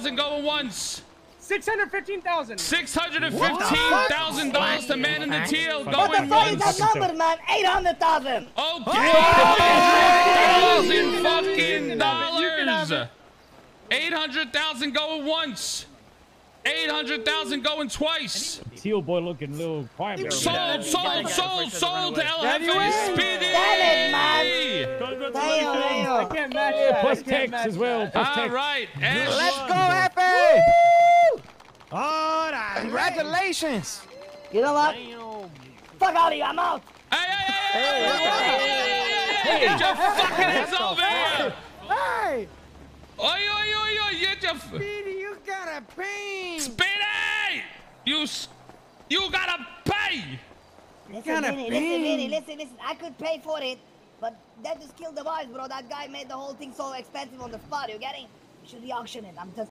thousand going once. Six hundred fifteen thousand. Six hundred and fifteen thousand dollars to man in the teal What the going fuck is once. that number, man? 800,000. Okay, thousand oh, fucking dollars. Eight hundred thousand going once. Eight hundred thousand going twice. Teal boy looking a little quiet. Sold, sold, sold, sold to Daddy LFA wins. Speedy. Damn it, man. Damn, I can't match that. Plus can't text match as well. that. Plus All text. right, Ash. Let's go, Hefe! All right. Congratulations! You know what? Fuck all of you, I'm out. Hey, hey, hey, hey, hey, hey, hey, get your fucking ass over here. Hey! Oi, oi, oi, oi, get your... f- Speedy, you gotta pay! Speedy! You, s- you gotta pay! Listen, gotta Vinny, pay. listen, Vinny, listen, listen. I could pay for it, but that just killed the vibes, bro. That guy made the whole thing so expensive on the spot. You getting? We should re-auction it. I'm just